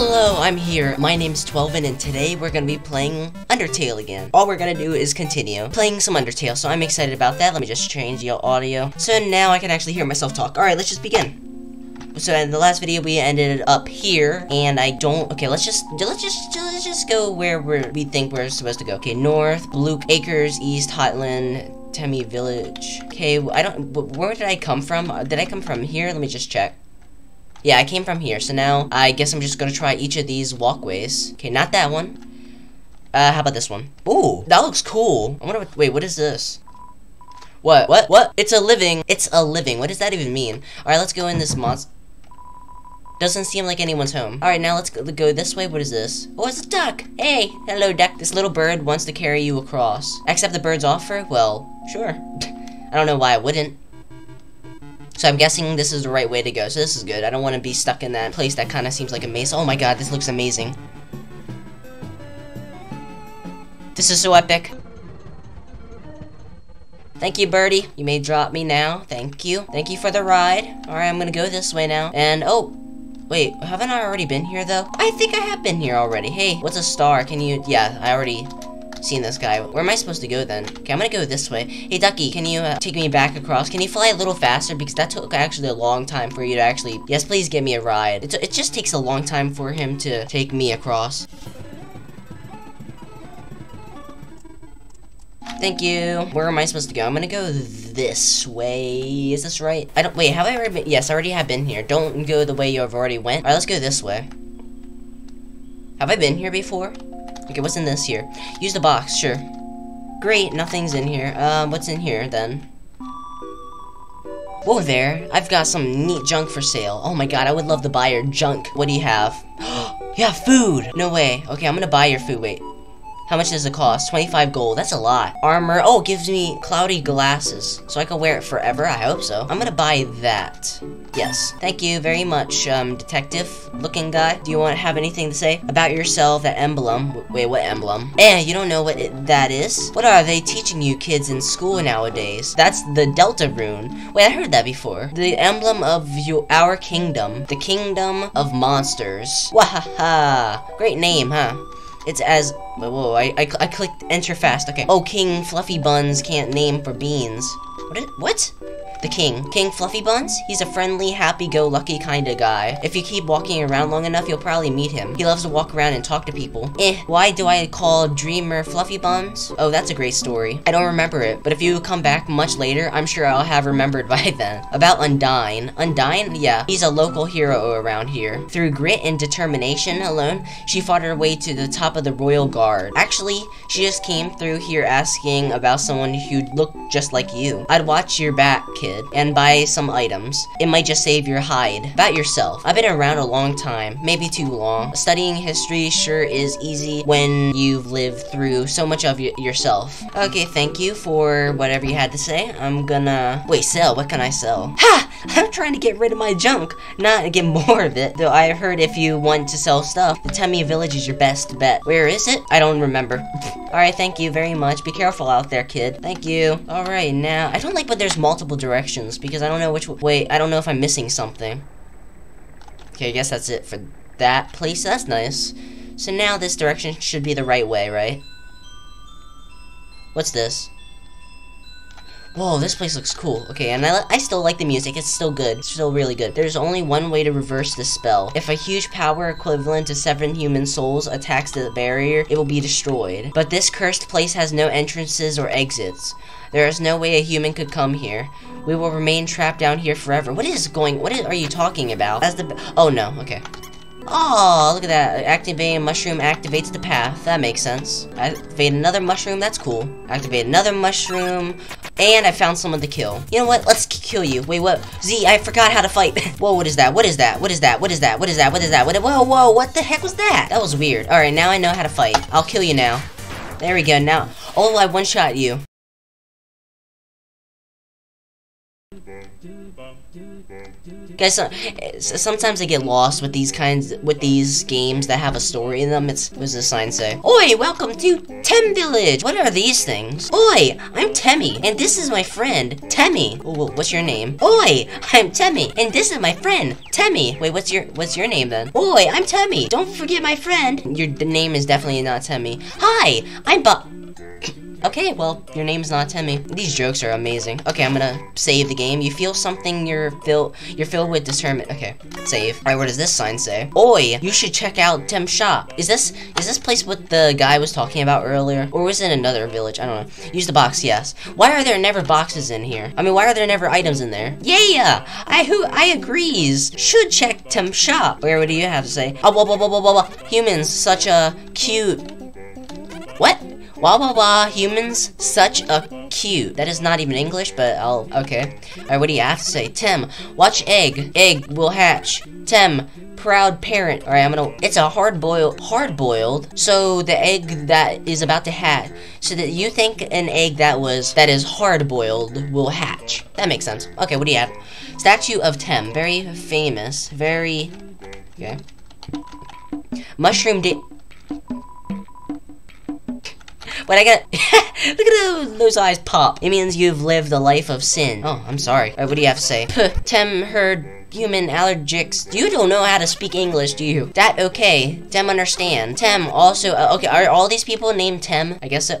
Hello, I'm here. My name's Twelvin, and today we're gonna be playing Undertale again. All we're gonna do is continue playing some Undertale, so I'm excited about that. Let me just change the audio. So now I can actually hear myself talk. Alright, let's just begin. So in the last video we ended up here, and I don't. Okay, let's just let's just let's just go where we're, we think we're supposed to go. Okay, north, Blue Acres, East Hotland, Temmie Village. Okay, I don't. Where did I come from? Uh, did I come from here? Let me just check. Yeah, I came from here, so now I guess I'm just gonna try each of these walkways. Okay, not that one. Uh, how about this one? Ooh, that looks cool. I wonder what, wait, what is this? What, what, what? It's a living, it's a living. What does that even mean? Alright, let's go in this monster. Doesn't seem like anyone's home. Alright, now let's go, go, this way. What is this? Oh, it's a duck. Hey, hello, duck. This little bird wants to carry you across. Accept the bird's offer? Well, sure. I don't know why I wouldn't. So I'm guessing this is the right way to go. So this is good. I don't want to be stuck in that place that kind of seems like a maze. Oh my god, this looks amazing. This is so epic. Thank you, Birdie. You may drop me now. Thank you. Thank you for the ride. Alright, I'm gonna go this way now. And, oh, wait, haven't I already been here, though? I think I have been here already. Hey, what's a star? Can you, yeah, I already seen this guy. Where am I supposed to go then? Okay, I'm gonna go this way. Hey, Ducky, can you uh, take me back across? Can you fly a little faster? Because that took actually a long time for you to actually... Yes, please give me a ride. It, it just takes a long time for him to take me across. Thank you. Where am I supposed to go? I'm gonna go this way. Is this right? I don't- wait, have I already been- yes, I already have been here. Don't go the way you have already went. Alright, let's go this way. Have I been here before? Okay, what's in this here? Use the box, sure. Great, nothing's in here. Um, what's in here, then? Whoa there, I've got some neat junk for sale. Oh my god, I would love to buy your junk. What do you have? yeah, food! No way. Okay, I'm gonna buy your food, wait. How much does it cost? 25 gold. That's a lot. Armor. Oh, gives me cloudy glasses. So I can wear it forever. I hope so. I'm gonna buy that. Yes. Thank you very much, um, detective looking guy. Do you want to have anything to say about yourself? That emblem. Wait, what emblem? Eh, you don't know what it, that is? What are they teaching you kids in school nowadays? That's the Delta rune. Wait, I heard that before. The emblem of you, our kingdom. The kingdom of monsters. Wahaha. Great name, huh? It's as whoa, whoa I, I, I clicked enter fast. Okay. Oh, King Fluffy Buns can't name for beans. What? Is, what? The king. King Fluffy Buns? He's a friendly, happy-go-lucky kind of guy. If you keep walking around long enough, you'll probably meet him. He loves to walk around and talk to people. Eh, why do I call Dreemurr Fluffy Buns? Oh, that's a great story. I don't remember it, but if you come back much later, I'm sure I'll have remembered by then. About Undyne. Undyne? Yeah, he's a local hero around here. Through grit and determination alone, she fought her way to the top of the Royal Guard. Actually, she just came through here asking about someone who looked just like you. I'd watch your back, kid and buy some items. It might just save your hide. About yourself. I've been around a long time, maybe too long. Studying history sure is easy when you've lived through so much of yourself. Okay, thank you for whatever you had to say. I'm gonna... Wait, sell? What can I sell? Ha! I'm trying to get rid of my junk, not get more of it. Though I heard if you want to sell stuff, the Temmie Village is your best bet. Where is it? Don't remember. Alright, thank you very much. Be careful out there, kid. Thank you. Alright, now... I don't like but there's multiple directions because I don't know which way. I don't know if I'm missing something. Okay, I guess that's it for that place. That's nice. So now this direction should be the right way, right? What's this? Whoa, this place looks cool. Okay, and I, I still like the music. It's still good. It's still really good. There's only one way to reverse this spell. If a huge power equivalent to seven human souls attacks the barrier, it will be destroyed. But this cursed place has no entrances or exits. There is no way a human could come here. We will remain trapped down here forever. What is going- what is, are you talking about? As the- oh no, okay. Oh, look at that. Activating mushroom activates the path. That makes sense. Activate another mushroom. That's cool. Activate another mushroom. And I found someone to kill. You know what? Let's kill you. Wait, what? Z, I forgot how to fight. whoa, what is that? What is that? What is that? What is that? What is that? What is that? What, whoa, whoa, what the heck was that? That was weird. Alright, now I know how to fight. I'll kill you now. There we go. Now, oh, I one-shot you. Guys, uh, sometimes I get lost with these kinds, with these games that have a story in them. It's, what does this sign say? Oi, welcome to Tem Village. What are these things? Oi, I'm Temmie, and this is my friend, Temmie. Oh, what's your name? Oi, I'm Temmie, and this is my friend, Temmie. Wait, what's your, what's your name then? Oi, I'm Temmie. Don't forget my friend. Your the name is definitely not Temmie. Hi, I'm Bob. Okay, well, your name's not Temmie. These jokes are amazing. Okay, I'm gonna save the game. You feel something you're filled you're filled with determined okay, save. Alright, what does this sign say? Oi, you should check out Tem's shop. Is this is this place what the guy was talking about earlier? Or was it another village? I don't know. Use the box, yes. Why are there never boxes in here? I mean why are there never items in there? Yeah, I who I agrees. Should check Tem's shop. Where what do you have to say? Oh blah blah blah blah blah. Humans, such a cute? Wah wah wah, humans, such a cute. That is not even English, but I'll, okay. Alright, what do you have to say? Tem, watch egg. Egg will hatch. Tem, proud parent. Alright, I'm gonna, it's a hard boiled, hard boiled. So the egg that is about to hatch, so that you think an egg that was, that is hard boiled will hatch. That makes sense. Okay, what do you have? Statue of Tem, very famous, very, okay. Mushroom di- but I got look at those, those eyes pop. It means you've lived a life of sin. Oh, I'm sorry. Alright, what do you have to say? Puh, Tem heard human allergics. You don't know how to speak English, do you? That okay. Tem understand. Tem also uh, okay. Are all these people named Tem? I guess so.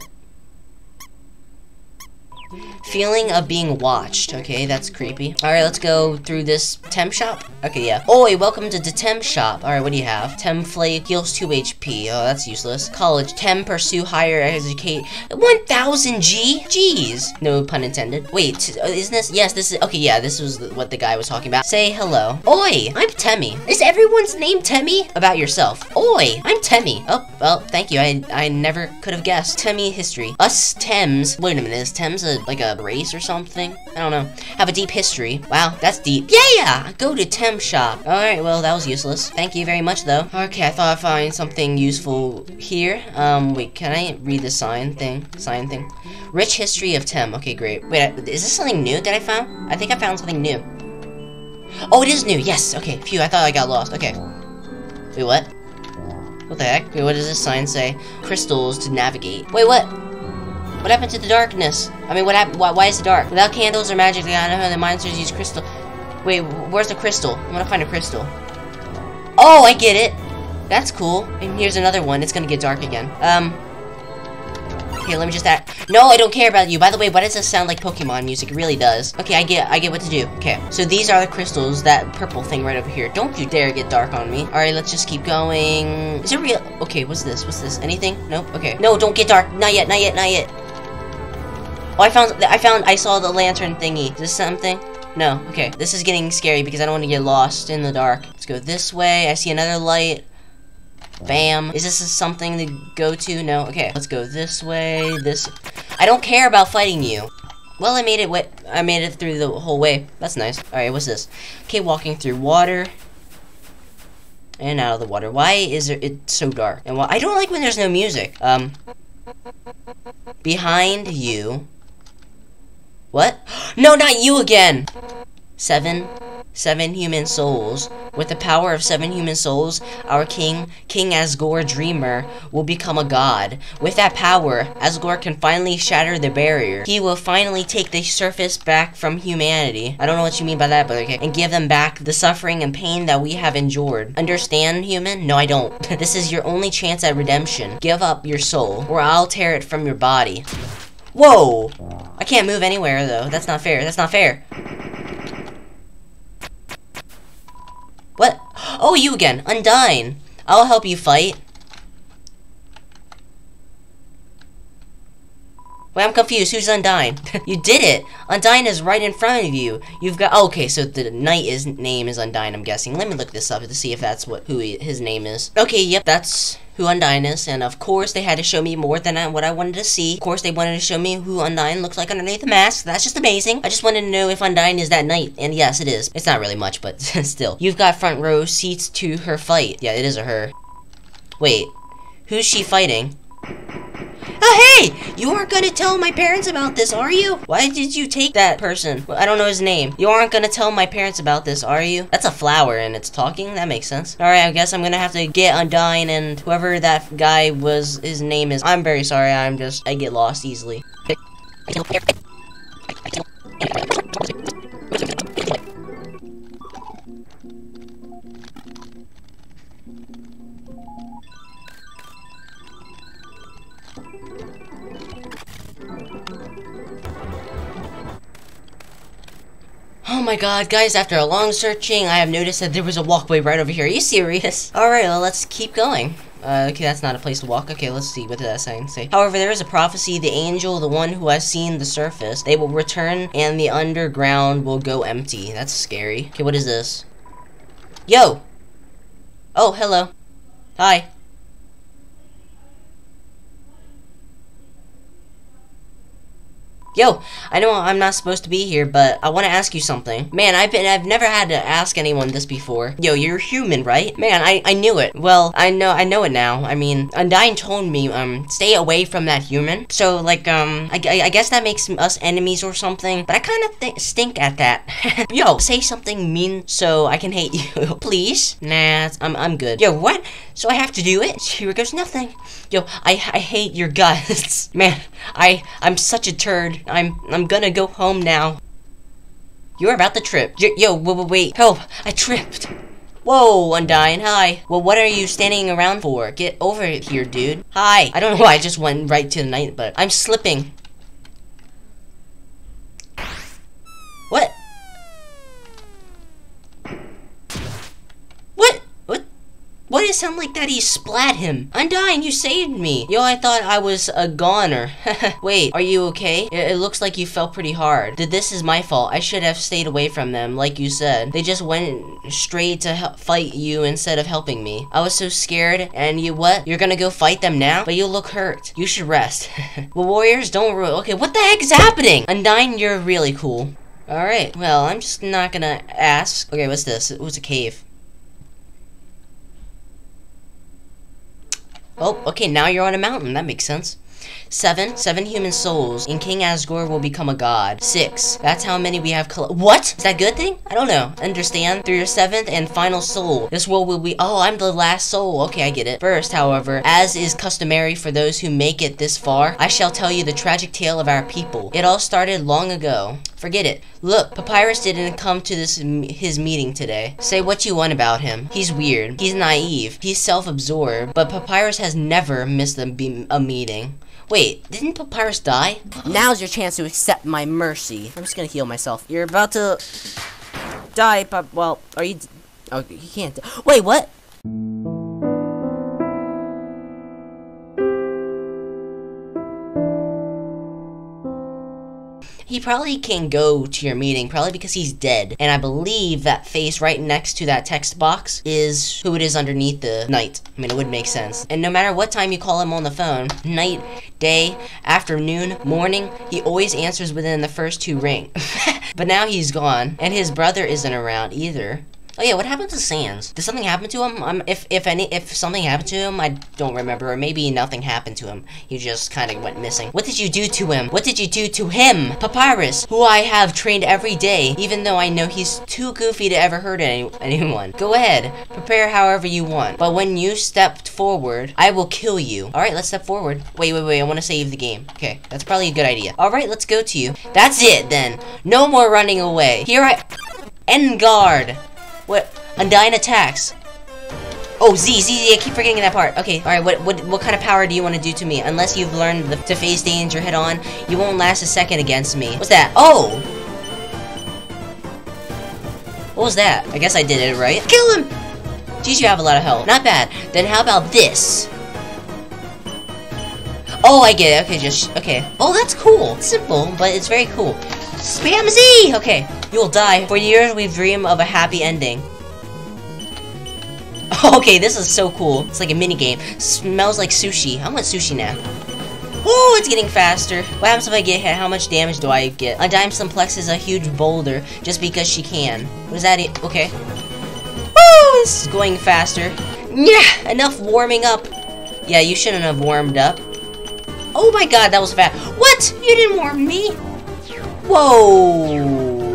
Feeling of being watched. Okay, that's creepy. Alright, let's go through this Tem shop. Okay, yeah. Oi, welcome to the Tem shop. Alright, what do you have? Tem Flake heals 2 HP. Oh, that's useless. College. Tem pursue higher educate. 1000 G? Jeez. No pun intended. Wait, isn't this? Yes, this is. Okay, yeah, this was what the guy was talking about. Say hello. Oi, I'm Temmie. Is everyone's name Temmie? About yourself. Oi, I'm Temmie. Oh, well, thank you. I I never could have guessed. Temmie history. Us Tems. Wait a minute, is Tems a, like a race or something? I don't know. Have a deep history. Wow, that's deep. Yeah! Yeah! Go to Tem shop. Alright, well, that was useless. Thank you very much, though. Okay, I thought I'd find something useful here. Um, wait, can I read the sign thing? Sign thing? Rich history of Tem. Okay, great. Wait, is this something new that I found? I think I found something new. Oh, it is new. Yes. Okay. Phew, I thought I got lost. Okay. Wait, what? What the heck? Wait, what does this sign say? Crystals to navigate. Wait, what? What happened to the darkness? I mean, what happened? Why, why is it dark? Without candles or magic, I don't know the monsters use crystal. Wait, where's the crystal? I want to find a crystal. Oh, I get it. That's cool. And here's another one. It's gonna get dark again. Um. Okay, let me just act. No, I don't care about you. By the way, why does this sound like Pokemon music? It really does. Okay, I get, I get what to do. Okay, so these are the crystals. That purple thing right over here. Don't you dare get dark on me. All right, let's just keep going. Is it real? Okay, what's this? What's this? Anything? Nope. Okay. No, don't get dark. Not yet. Not yet. Not yet. Oh, I found, I found, I saw the lantern thingy. Is this something? No. Okay. This is getting scary because I don't want to get lost in the dark. Let's go this way. I see another light. Bam. Is this something to go to? No. Okay. Let's go this way. This. I don't care about fighting you. Well, I made it. I made it through the whole way. That's nice. All right. What's this? Okay, walking through water. And out of the water. Why is it so dark? And why I don't like when there's no music. Um. Behind you. What? No, not you again! Seven. Seven human souls. With the power of seven human souls, our king, King Asgore Dreemurr, will become a god. With that power, Asgore can finally shatter the barrier. He will finally take the surface back from humanity. I don't know what you mean by that, but okay. And give them back the suffering and pain that we have endured. Understand, human? No, I don't. this is your only chance at redemption. Give up your soul, or I'll tear it from your body. Whoa! I can't move anywhere, though. That's not fair. That's not fair. What? Oh, you again. Undyne. I'll help you fight. Wait, I'm confused. Who's Undyne? you did it! Undyne is right in front of you. You've got... Oh, okay, so the knight is name is Undyne, I'm guessing. Let me look this up to see if that's what who he, his name is. Okay, yep, that's who Undyne is. And of course, they had to show me more than I, what I wanted to see. Of course, they wanted to show me who Undyne looks like underneath the mask. That's just amazing. I just wanted to know if Undyne is that knight. And yes, it is. It's not really much, but still. You've got front row seats to her fight. Yeah, it is a her. Wait, who's she fighting? Oh, hey! You aren't gonna tell my parents about this, are you? Why did you take that person? I don't know his name. You aren't gonna tell my parents about this, are you? That's a flower and it's talking? That makes sense. Alright, I guess I'm gonna have to get Undyne and whoever that guy was, his name is. I'm very sorry, I'm just, I get lost easily. My god, guys, after a long searching, I have noticed that there was a walkway right over here. Are you serious? Alright, well, let's keep going. Uh, okay, that's not a place to walk. Okay, let's see. What did that saying say? However, there is a prophecy. The angel, the one who has seen the surface, they will return and the underground will go empty. That's scary. Okay, what is this? Yo! Oh, hello. Hi. Yo, I know I'm not supposed to be here, but I want to ask you something. Man, I've been I've never had to ask anyone this before. Yo, you're human, right? Man, I, I knew it. Well, I know I know it now. I mean, Undyne told me um stay away from that human. So like um I, I, guess that makes us enemies or something. But I kind of stink at that. Yo, say something mean so I can hate you, please. Nah, I'm I'm good. Yo, what? So I have to do it? Here goes nothing. Yo, I I hate your guts. Man, I I'm such a turd. I'm I'm gonna go home now. You're about to trip. Yo, yo wait, wait, help! Oh, I tripped. Whoa, Undyne, hi. Well, what are you standing around for? Get over here, dude. Hi. I don't know why I just went right to the night, but I'm slipping. What? Why did it sound like that he splat him? Undyne, you saved me. Yo, I thought I was a goner. Wait, are you okay? It, it, looks like you fell pretty hard. Did This is my fault. I should have stayed away from them, like you said. They just went straight to fight you instead of helping me. I was so scared, and you what? You're gonna go fight them now? But you look hurt. You should rest. well, warriors, don't rule. Okay, what the heck is happening? Undyne, you're really cool. Alright, well, I'm just not gonna ask. Okay, what's this? It was a cave. Oh, okay, now you're on a mountain. That makes sense. Seven, seven human souls, and King Asgore will become a god. Six, that's how many we have What? Is that a good thing? I don't know. Understand? Through your seventh and final soul, this world will be- Oh, I'm the last soul. Okay, I get it. First, however, as is customary for those who make it this far, I shall tell you the tragic tale of our people. It all started long ago. Forget it. Look, Papyrus didn't come to this his meeting today. Say what you want about him. He's weird. He's naive. He's self-absorbed. But Papyrus has never missed a, a meeting. Wait, didn't Papyrus die? Now's your chance to accept my mercy. I'm just gonna heal myself. You're about to die, but well, are you? Oh, you can't. Wait, what? He probably can go to your meeting, probably because he's dead. And I believe that face right next to that text box is who it is underneath the night. I mean, it would make sense. And no matter what time you call him on the phone, night, day, afternoon, morning, he always answers within the first two rings. but now he's gone, and his brother isn't around either. Oh yeah, what happened to Sans? Did something happen to him? Um, if if any if something happened to him, I don't remember, or maybe nothing happened to him. He just kind of went missing. What did you do to him? What did you do to him? Papyrus, who I have trained every day, even though I know he's too goofy to ever hurt any anyone. Go ahead, prepare however you want. But when you stepped forward, I will kill you. All right, let's step forward. Wait, wait, wait. I want to save the game. Okay, that's probably a good idea. All right, let's go to you. That's it then. No more running away. Here I. Enguarde. What? Undyne attacks. Oh, Z, Z, Z, I keep forgetting that part. Okay, alright, what, what what kind of power do you want to do to me? Unless you've learned the, to face danger head on, you won't last a second against me. What's that? Oh! What was that? I guess I did it right. Kill him! Geez, you have a lot of health. Not bad. Then how about this? Oh, I get it. Okay, just, okay. Oh, that's cool. It's simple, but it's very cool. Spam Z! Okay. You will die. For years, we've dreamed of a happy ending. Okay, this is so cool. It's like a mini game. Smells like sushi. I want sushi now. Ooh, it's getting faster. What happens if I get hit? How much damage do I get? Undyne suplexes a huge boulder just because she can. What is that? It? Okay. Woo! This is going faster. Yeah, enough warming up. Yeah, you shouldn't have warmed up. Oh my god, that was fast. What? You didn't warm me. Whoa.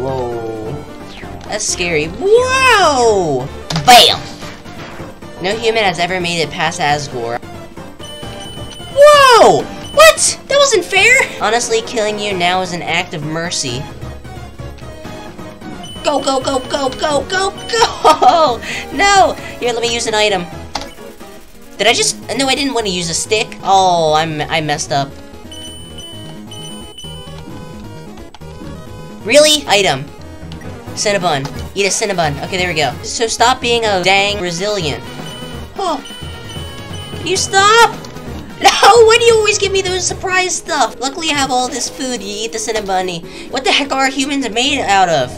Whoa. That's scary. Whoa. Bam. No human has ever made it past Asgore. Whoa! What? That wasn't fair! Honestly, killing you now is an act of mercy. Go, go, go, go, go, go, go! No! Here, let me use an item. Did I just... No, I didn't want to use a stick. Oh, I'm, I messed up. Really? Item. Cinnabon. Eat a Cinnabon. Okay, there we go. So stop being a dang resilient. Oh. Can you stop? No, why do you always give me those surprise stuff? Luckily I have all this food. You eat the Cinnabunny. What the heck are humans made out of?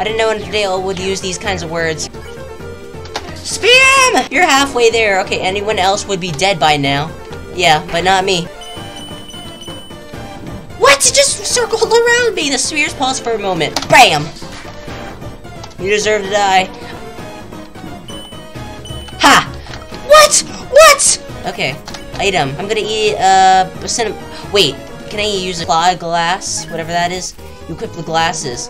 I didn't know Dale would use these kinds of words. Spam! You're halfway there. Okay, anyone else would be dead by now. Yeah, but not me. What? It just circled around me. The spheres paused for a moment. Bam! You deserve to die. Ha! What? What? Okay. Item. I'm gonna eat, uh, cinnamon. Wait. Can I use a claw glass? Whatever that is. You equip the glasses.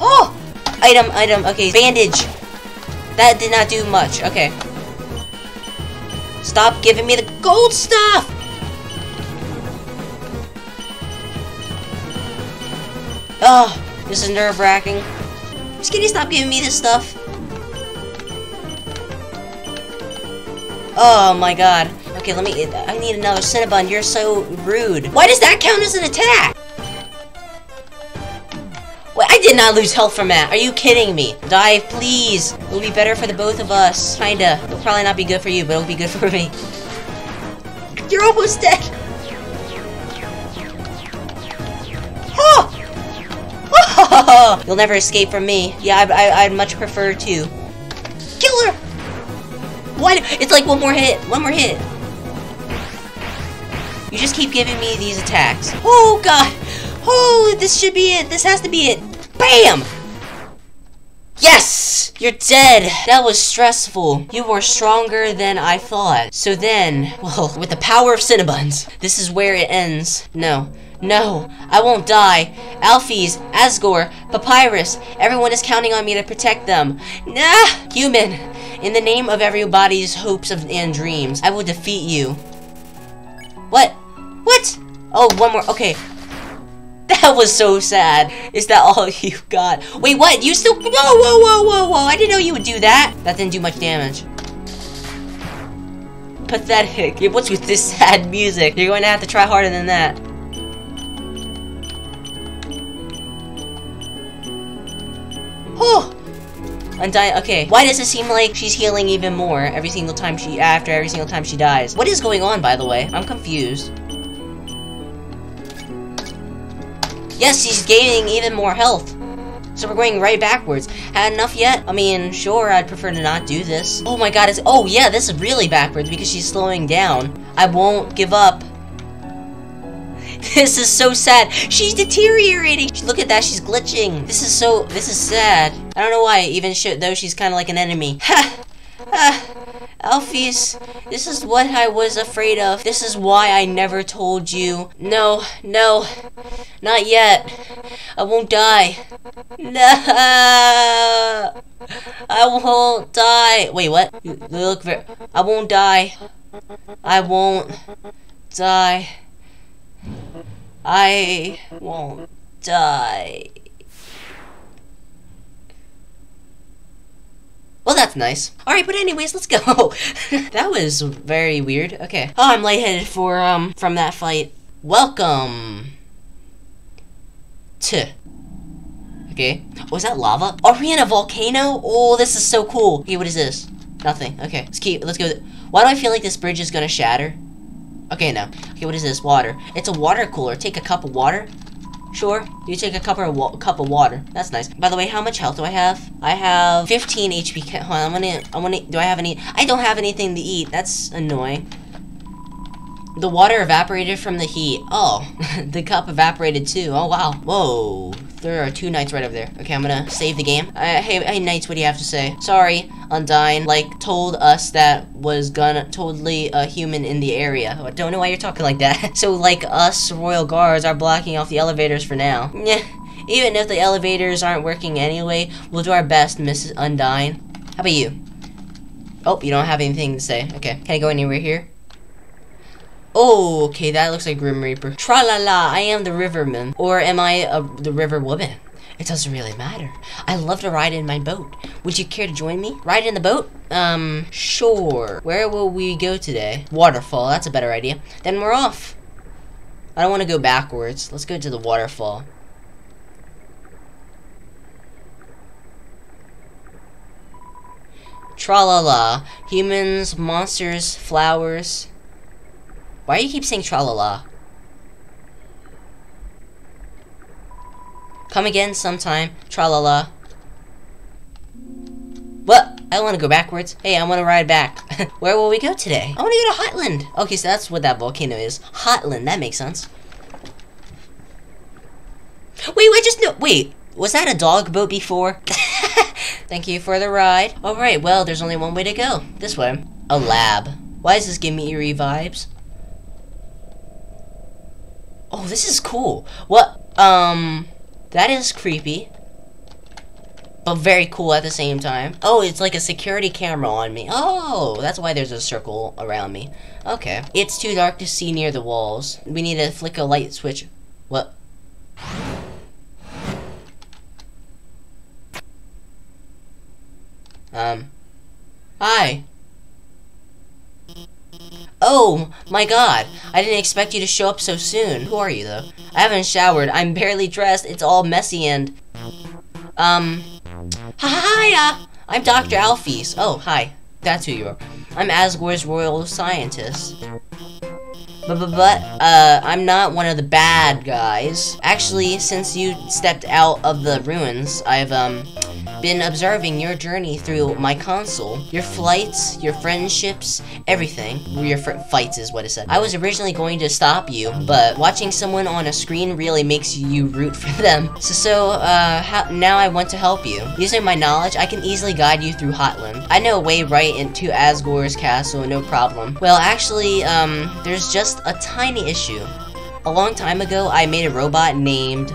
Oh! Item, item. Okay, bandage. That did not do much. Okay. Stop giving me the gold stuff! Oh, this is nerve-wracking. Just can you stop giving me this stuff? Oh my god. Okay, let me- I need another Cinnabon. You're so rude. Why does that count as an attack? Wait, I did not lose health from that. Are you kidding me? Dive, please. It'll be better for the both of us. Kinda. It'll probably not be good for you, but it'll be good for me. You're almost dead. Oh! You'll never escape from me. Yeah, I, I'd much prefer to. Kill her! What? It's like one more hit. One more hit. You just keep giving me these attacks. Oh, God. Oh, this should be it. This has to be it. Bam! Yes! You're dead! That was stressful. You were stronger than I thought. So then, well, with the power of Cinnabons, this is where it ends. No. No, I won't die. Alphys, Asgore, Papyrus, everyone is counting on me to protect them. Nah! Human, in the name of everybody's hopes of, and dreams, I will defeat you. What? What? Oh, one more. Okay, that was so sad. Is that all you got? Wait, what? You still- Whoa, whoa, whoa, whoa, whoa. I didn't know you would do that. That didn't do much damage. Pathetic. What's with this sad music? You're going to have to try harder than that. Oh! Undying. Okay. Why does it seem like she's healing even more every single time she- after every single time she dies? What is going on, by the way? I'm confused. Yes, he's gaining even more health. So we're going right backwards. Had enough yet? I mean, sure, I'd prefer to not do this. Oh my god, it's- Oh yeah, this is really backwards because she's slowing down. I won't give up. This is so sad. She's deteriorating. Look at that, she's glitching. This is so- This is sad. I don't know why, even though she's kind of like an enemy. Ha! Ah, Alphys, this is what I was afraid of. This is why I never told you. No, no, not yet. I won't die. No, I won't die. Wait, what? You look very. I won't die. I won't die. I won't die. Well, that's nice. Alright, but anyways, let's go. that was very weird. Okay. Oh, I'm lightheaded for, um, from that fight. Welcome to. Okay. Was that lava? Are we in a volcano? Oh, this is so cool. Okay, what is this? Nothing. Okay, let's keep, let's go. Why do I feel like this bridge is gonna shatter? Okay, no. Okay, what is this? Water. It's a water cooler. Take a cup of water. Sure. You take a cup of cup of water. That's nice. By the way, how much health do I have? I have 15 HP. Hold on, I'm gonna. I'm gonna. Do I have any? I don't have anything to eat. That's annoying. The water evaporated from the heat. Oh, the cup evaporated too. Oh wow. Whoa. There are two knights right over there. Okay, I'm gonna save the game. Uh, hey, hey, knights, what do you have to say? Sorry, Undyne, like, told us that was gonna totally a human in the area. I don't know why you're talking like that. so, like, us royal guards are blocking off the elevators for now. Yeah. Even if the elevators aren't working anyway, we'll do our best, Mrs. Undyne. How about you? Oh, you don't have anything to say. Okay. Can I go anywhere here? Oh, okay, that looks like Grim Reaper. Tra la la, I am the Riverman. Or am I a, the River Woman? It doesn't really matter. I love to ride in my boat. Would you care to join me? Ride in the boat? Um, sure. Where will we go today? Waterfall, that's a better idea. Then we're off. I don't want to go backwards. Let's go to the waterfall. Tra la la. Humans, monsters, flowers. Why do you keep saying tra la la? Come again sometime. Tra la la. What? I want to go backwards. Hey, I want to ride back. Where will we go today? I want to go to Hotland. Okay, so that's what that volcano is. Hotland. That makes sense. Wait, wait, just no. Wait, was that a dog boat before? Thank you for the ride. Alright, well, there's only one way to go. This way. A lab. Why does this give me eerie vibes? Oh, this is cool. What? Um, that is creepy. But very cool at the same time. Oh, it's like a security camera on me. Oh, that's why there's a circle around me. Okay. It's too dark to see near the walls. We need to flick a light switch. What? Um, hi. Oh, my god. I didn't expect you to show up so soon. Who are you, though? I haven't showered. I'm barely dressed. It's all messy and... Um... Hiya! I'm Dr. Alphys. Oh, hi. That's who you are. I'm Asgore's royal scientist. But, but, but, uh, I'm not one of the bad guys. Actually, since you stepped out of the ruins, I've, um, been observing your journey through my console. Your flights, your friendships, everything. Your fights is what it said. I was originally going to stop you, but watching someone on a screen really makes you root for them. So, so, uh, now I want to help you. Using my knowledge, I can easily guide you through Hotland. I know a way right into Asgore's castle, no problem. Well, actually, um, there's just just a tiny issue. A long time ago, I made a robot named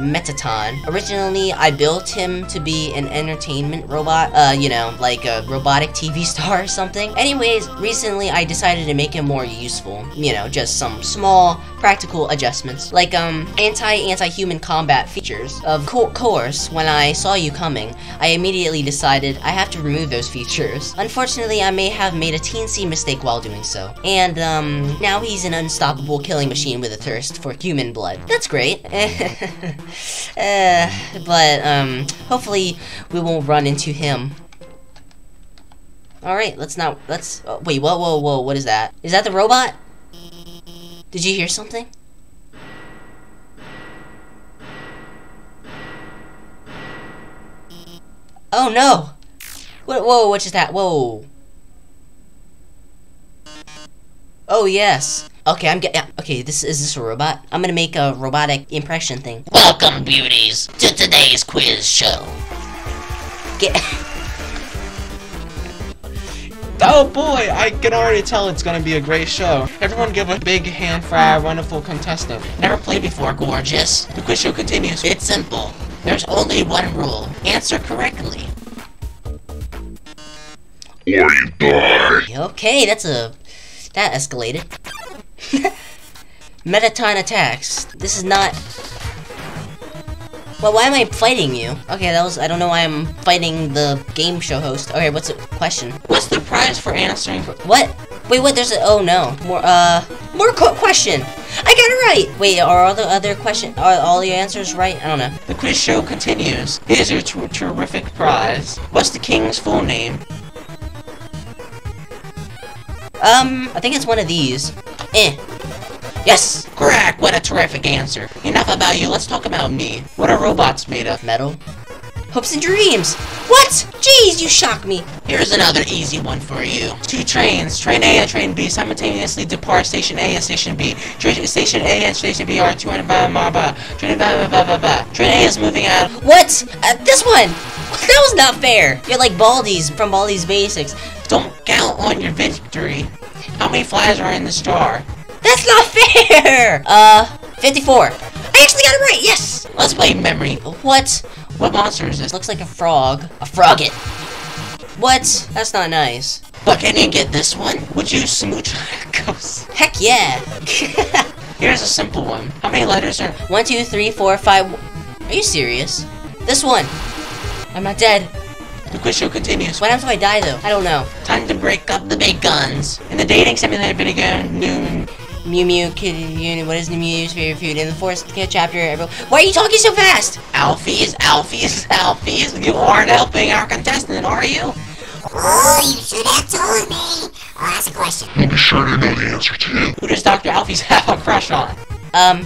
Mettaton. Originally, I built him to be an entertainment robot, uh, you know, like a robotic TV star or something. Anyways, recently I decided to make him more useful. You know, just some small, practical adjustments. Like, um, anti-anti-human combat features. Of co course, when I saw you coming, I immediately decided I have to remove those features. Unfortunately, I may have made a teensy mistake while doing so. And, um, now he's an unstoppable killing machine with a thirst for human blood. That's great. uh, but, um, hopefully we won't run into him. Alright, let's not, let's, oh, wait, whoa, whoa, whoa, what is that? Is that the robot? Did you hear something? Oh no! What, whoa, what is that? Whoa. Oh yes. Okay, I'm getting. Okay, this is this a robot? I'm gonna make a robotic impression thing. Welcome, beauties, to today's quiz show. Get. oh boy, I can already tell it's gonna be a great show. Everyone give a big hand for our wonderful contestant. Never played before, gorgeous. The quiz show continues. It's simple. There's only one rule. Answer correctly. Or you die. Okay, that's a that escalated. Mettaton attacks. This is not... Well, why am I fighting you? Okay, that was... I don't know why I'm fighting the game show host. Okay, what's the question? What's the prize for answering... What? Wait, what? There's a... Oh, no. More, uh... More question! I got it right! Wait, are all the other question... Are all your answers right? I don't know. The quiz show continues. Here's your terrific prize. What's the king's full name? Um, I think it's one of these. Eh. Yes! Crack! What a terrific answer. Enough about you, let's talk about me. What are robots made of? Metal. Hopes and dreams. What? Jeez, you shock me. Here's another easy one for you. Two trains, train A and train B, simultaneously depart station A and station B. Train station A and station B are 200 blah blah blah. Train blah blah blah blah blah. Train A is moving out. What? Uh, this one. That was not fair. You're like Baldi's from Baldi's Basics. Don't count on your victory. How many flies are in the star? That's not fair. Uh, 54. I actually got it right. Yes. Let's play memory. What? What monster is this? Looks like a frog. A Froggit. What? That's not nice. But can you get this one? Would you smooch ghost? Heck yeah. Here's a simple one. How many letters are... One, two, three, four, five. Are you serious? This one. I'm not dead. The quiz show continues. What happens if I die though? I don't know. Time to break up the big guns. In the dating simulator video game, new... Mew Mew Kissy Cutie. What is the Mew's favorite food? In the fourth chapter, everyone. Why are you talking so fast? Alphys, Alphys, Alphys, you aren't helping our contestant, are you? Oh, you should have told me. I'll ask a question. I'll be sure to know the answer to. Who does Dr. Alphys have a crush on? Um,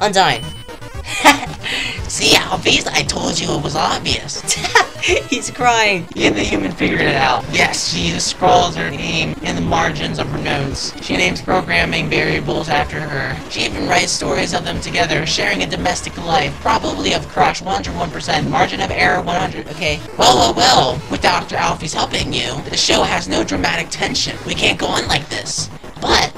Undyne. See, Alphys, I told you it was obvious. He's crying. And the human figured it out. Yes, she scrawls her name in the margins of her notes. She names programming variables after her. She even writes stories of them together, sharing a domestic life, probably of crush 101%, margin of error 100. Okay. Well, well, well, with Dr. Alphys helping you, the show has no dramatic tension. We can't go on like this. But,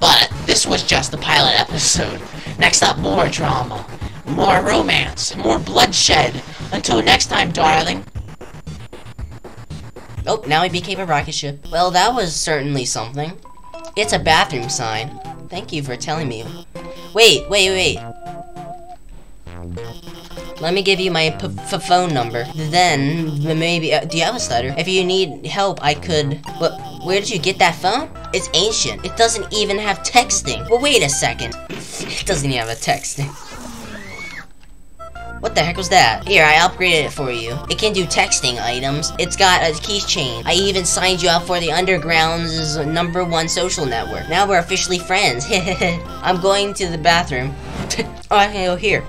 but, this was just the pilot episode. Next up, more drama, more romance, more bloodshed. Until next time, darling. Oh, now he became a rocket ship. Well, that was certainly something. It's a bathroom sign. Thank you for telling me. Wait, wait, wait. Let me give you my phone number. Then, maybe, uh, do you have a stutter? If you need help, I could... What, where did you get that phone? It's ancient. It doesn't even have texting. Well, wait a second. It doesn't even have a texting. What the heck was that? Here, I upgraded it for you. It can do texting items. It's got a keychain. I even signed you up for the Underground's number one social network. Now we're officially friends. I'm going to the bathroom. oh, I can go here.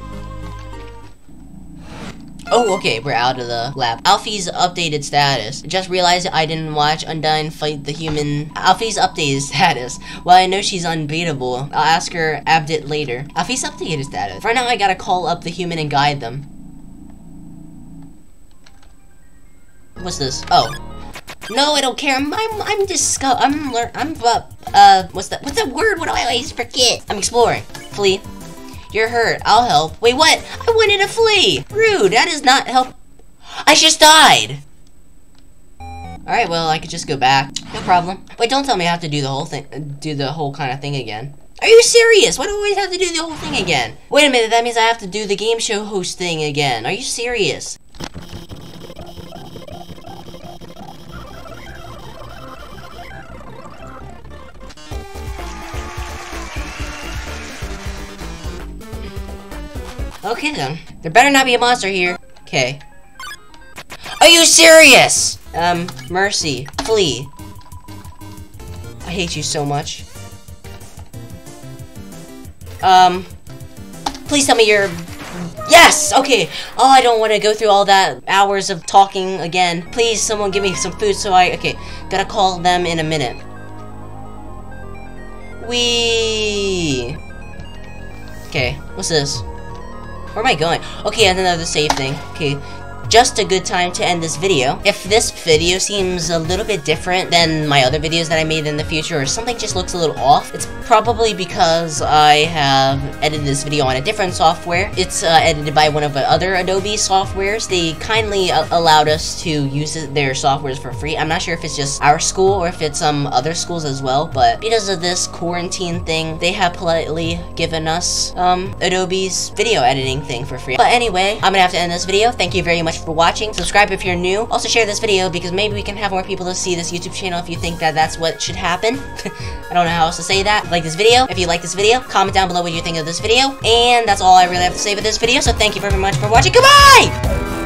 Oh, okay, we're out of the lab. Alphys updated status. Just realized I didn't watch Undyne fight the human. Alphys updated status. While I know she's unbeatable, I'll ask her Abdit later. Alphys updated status. For now, I gotta call up the human and guide them. What's this? Oh. No, I don't care. I'm, I'm, I'm disco- I'm, lear- I'm, uh, uh, what's that, what's that word? What do I always forget? I'm exploring. Flee. You're hurt. I'll help. Wait, what? I wanted to flee. Rude. That is not help. I just died. Alright, well, I could just go back. No problem. Wait, don't tell me I have to do the whole thing, do the whole kind of thing again. Are you serious? Why do I always have to do the whole thing again? Wait a minute, that means I have to do the game show host thing again. Are you serious? Okay then. There better not be a monster here. Okay. Are you serious? Um, Mercy, flee. I hate you so much. Um, please tell me you're... Yes! Okay. Oh, I don't want to go through all that hours of talking again. Please, someone give me some food so I... Okay, gotta call them in a minute. Wee. Okay, what's this? Where am I going? Okay, and another save thing. Okay, just a good time to end this video. If this video seems a little bit different than my other videos that I made in the future, or something just looks a little off, it's probably because I have edited this video on a different software. It's uh, edited by one of the other Adobe softwares. They kindly uh, allowed us to use their softwares for free. I'm not sure if it's just our school or if it's some um, other schools as well, but because of this quarantine thing, they have politely given us um, Adobe's video editing thing for free. But anyway, I'm gonna have to end this video. Thank you very for watching. Subscribe if you're new. Also share this video because maybe we can have more people to see this YouTube channel if you think that that's what should happen. I don't know how else to say that. Like this video. If you like this video, comment down below what you think of this video. And that's all I really have to say for this video. So thank you very much for watching. Goodbye!